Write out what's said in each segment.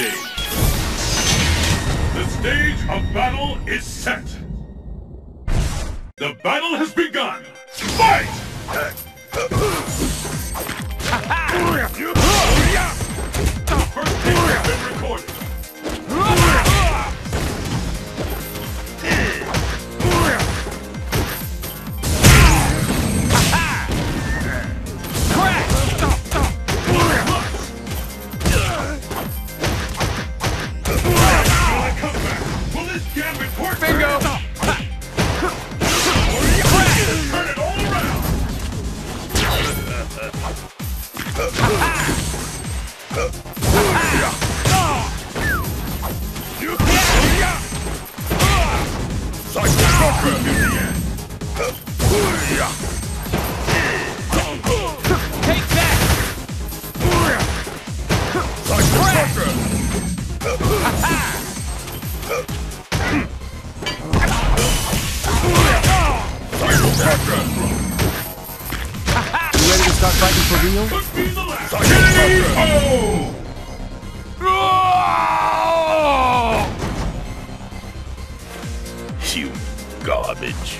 stage. The stage of battle is set. The battle has begun. Fight! Take ready to start fighting for real? Garbage.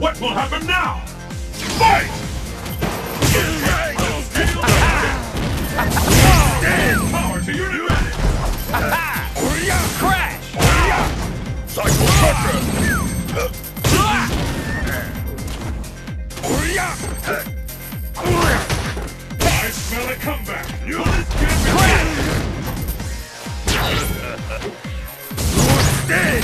What will happen now? Fight! Power to your advantage. Crash! Psycho Crusher! I smell a comeback. This gambit Take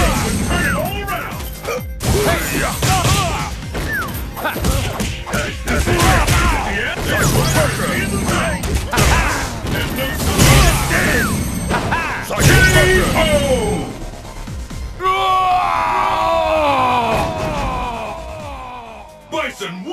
and